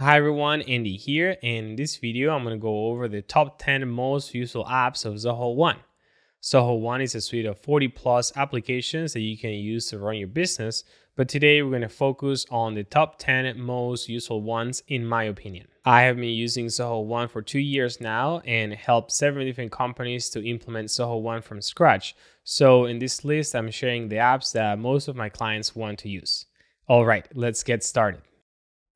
Hi everyone, Andy here. In this video, I'm going to go over the top 10 most useful apps of Zoho One. Zoho One is a suite of 40 plus applications that you can use to run your business, but today we're going to focus on the top 10 most useful ones in my opinion. I have been using Zoho One for two years now and helped several different companies to implement Zoho One from scratch. So in this list, I'm sharing the apps that most of my clients want to use. All right, let's get started.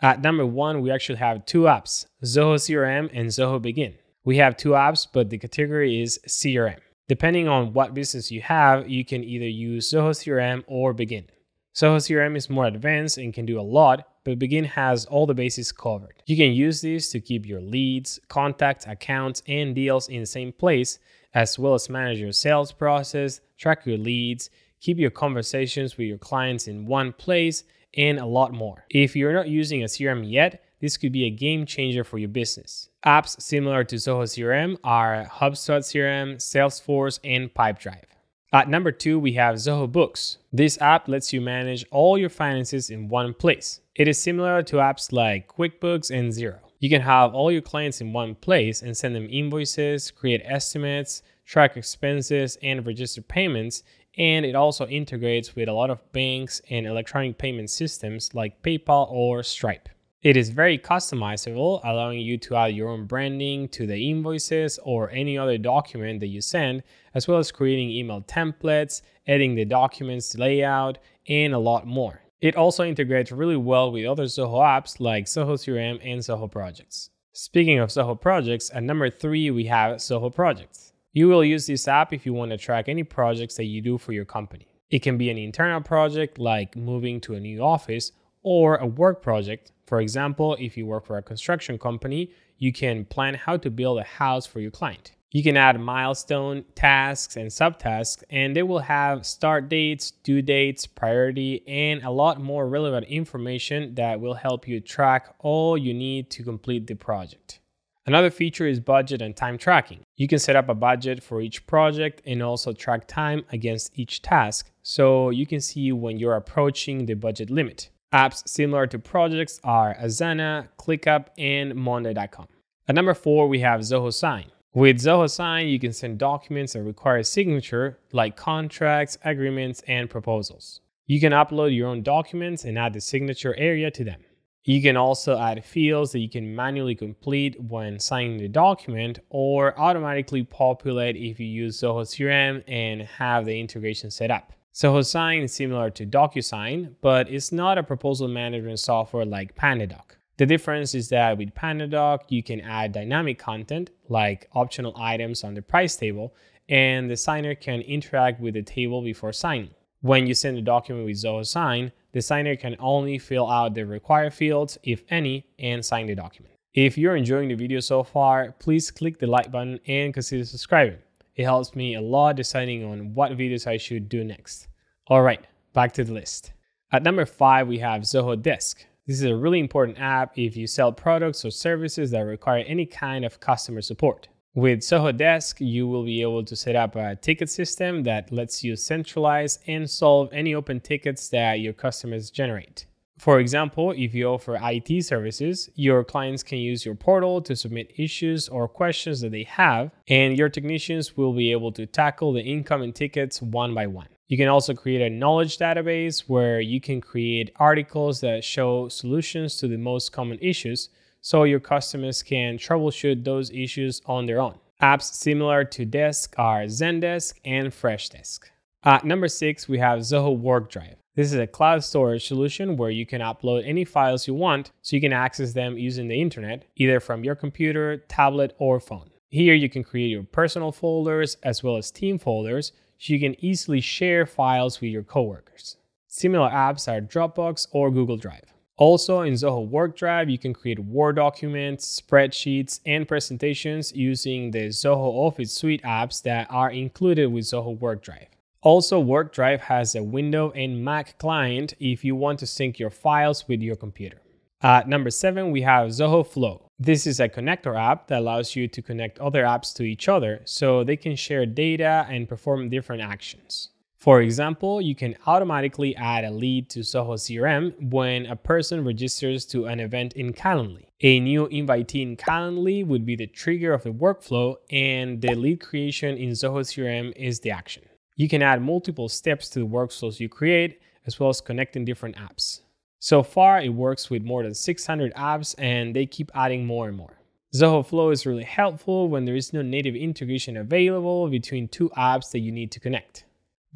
At number one, we actually have two apps, Zoho CRM and Zoho Bigin. We have two apps, but the category is CRM. Depending on what business you have, you can either use Zoho CRM or Bigin. Zoho CRM is more advanced and can do a lot, but Bigin has all the bases covered. You can use this to keep your leads, contacts, accounts, and deals in the same place, as well as manage your sales process, track your leads, keep your conversations with your clients in one place, and a lot more. If you're not using a CRM yet, this could be a game changer for your business. Apps similar to Zoho CRM are HubSpot CRM, Salesforce, and Pipedrive. At number two, we have Zoho Books. This app lets you manage all your finances in one place. It is similar to apps like QuickBooks and Xero. You can have all your clients in one place and send them invoices, create estimates, track expenses, and register payments and it also integrates with a lot of banks and electronic payment systems like PayPal or Stripe. It is very customizable, allowing you to add your own branding to the invoices or any other document that you send, as well as creating email templates, editing the documents layout, and a lot more. It also integrates really well with other Zoho apps like Zoho CRM and Zoho Projects. Speaking of Zoho Projects, at number three, we have Zoho Projects. You will use this app if you want to track any projects that you do for your company. It can be an internal project like moving to a new office or a work project. For example, if you work for a construction company, you can plan how to build a house for your client. You can add milestone tasks and subtasks, and they will have start dates, due dates, priority, and a lot more relevant information that will help you track all you need to complete the project. Another feature is budget and time tracking. You can set up a budget for each project and also track time against each task so you can see when you're approaching the budget limit. Apps similar to projects are Asana, ClickUp, and Monday.com. At number four, we have Zoho Sign. With Zoho Sign, you can send documents that require a signature like contracts, agreements, and proposals. You can upload your own documents and add the signature area to them. You can also add fields that you can manually complete when signing the document or automatically populate if you use Zoho CRM and have the integration set up. Zoho Sign is similar to DocuSign, but it's not a proposal management software like PandaDoc. The difference is that with PandaDoc, you can add dynamic content like optional items on the price table, and the signer can interact with the table before signing. When you send a document with Zoho Sign, the signer can only fill out the required fields, if any, and sign the document. If you're enjoying the video so far, please click the like button and consider subscribing. It helps me a lot deciding on what videos I should do next. All right, back to the list. At number five, we have Zoho Desk. This is a really important app if you sell products or services that require any kind of customer support. With Zoho Desk, you will be able to set up a ticket system that lets you centralize and solve any open tickets that your customers generate. For example, if you offer IT services, your clients can use your portal to submit issues or questions that they have, and your technicians will be able to tackle the incoming tickets one by one. You can also create a knowledge database where you can create articles that show solutions to the most common issues so your customers can troubleshoot those issues on their own. Apps similar to Desk are Zendesk and Freshdesk. At number six, we have Zoho WorkDrive. This is a cloud storage solution where you can upload any files you want so you can access them using the internet, either from your computer, tablet, or phone. Here you can create your personal folders as well as team folders so you can easily share files with your coworkers. Similar apps are Dropbox or Google Drive. Also in Zoho WorkDrive, you can create Word documents, spreadsheets, and presentations using the Zoho Office Suite apps that are included with Zoho WorkDrive. Also, WorkDrive has a Windows and Mac client if you want to sync your files with your computer. At number seven, we have Zoho Flow. This is a connector app that allows you to connect other apps to each other so they can share data and perform different actions. For example, you can automatically add a lead to Zoho CRM when a person registers to an event in Calendly. A new invitee in Calendly would be the trigger of the workflow, and the lead creation in Zoho CRM is the action. You can add multiple steps to the workflows you create, as well as connecting different apps. So far, it works with more than 600 apps, and they keep adding more and more. Zoho Flow is really helpful when there is no native integration available between two apps that you need to connect.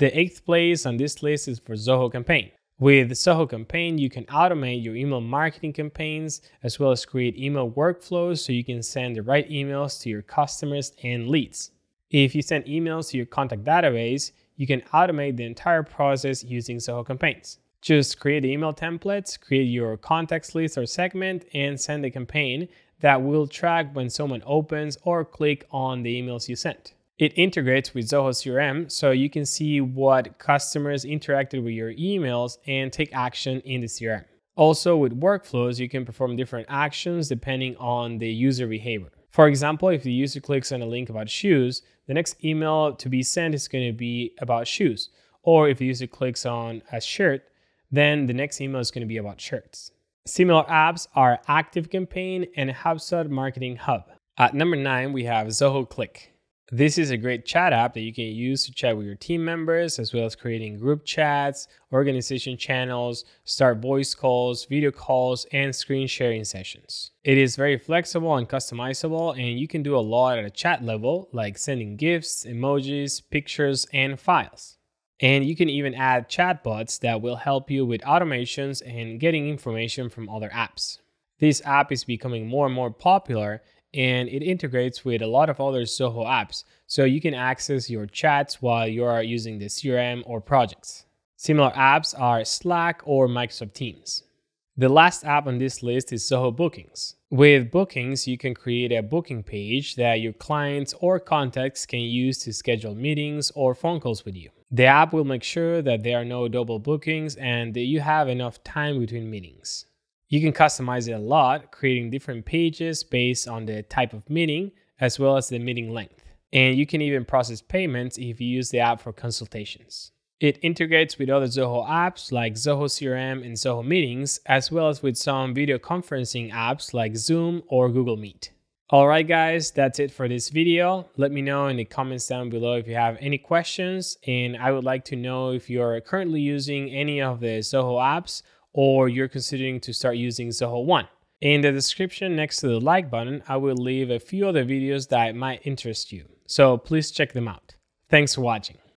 The eighth place on this list is for Zoho Campaign. With Zoho Campaign, you can automate your email marketing campaigns as well as create email workflows so you can send the right emails to your customers and leads. If you send emails to your contact database, you can automate the entire process using Zoho Campaigns. Just create email templates, create your contacts list or segment, and send a campaign that will track when someone opens or click on the emails you sent. It integrates with Zoho CRM so you can see what customers interacted with your emails and take action in the CRM. Also, with workflows, you can perform different actions depending on the user behavior. For example, if the user clicks on a link about shoes, the next email to be sent is going to be about shoes. Or if the user clicks on a shirt, then the next email is going to be about shirts. Similar apps are ActiveCampaign and HubSpot Marketing Hub. At number nine, we have Zoho Cliq. This is a great chat app that you can use to chat with your team members, as well as creating group chats, organization channels, start voice calls, video calls, and screen sharing sessions. It is very flexible and customizable, and you can do a lot at a chat level, like sending gifts, emojis, pictures, and files. And you can even add chatbots that will help you with automations and getting information from other apps. This app is becoming more and more popular and it integrates with a lot of other Zoho apps, so you can access your chats while you are using the CRM or projects. Similar apps are Slack or Microsoft Teams. The last app on this list is Zoho Bookings. With Bookings, you can create a booking page that your clients or contacts can use to schedule meetings or phone calls with you. The app will make sure that there are no double bookings and that you have enough time between meetings. You can customize it a lot, creating different pages based on the type of meeting as well as the meeting length. And you can even process payments if you use the app for consultations. It integrates with other Zoho apps like Zoho CRM and Zoho Meetings, as well as with some video conferencing apps like Zoom or Google Meet. Alright guys, that's it for this video. Let me know in the comments down below if you have any questions and I would like to know if you're currently using any of the Zoho apps or you're considering to start using Zoho One. In the description next to the like button, I will leave a few other videos that might interest you. So please check them out. Thanks for watching.